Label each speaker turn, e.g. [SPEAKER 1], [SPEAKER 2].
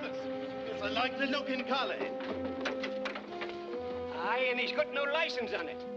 [SPEAKER 1] marvelous. It's a likely looking collie.
[SPEAKER 2] Aye, and he's got no license on it.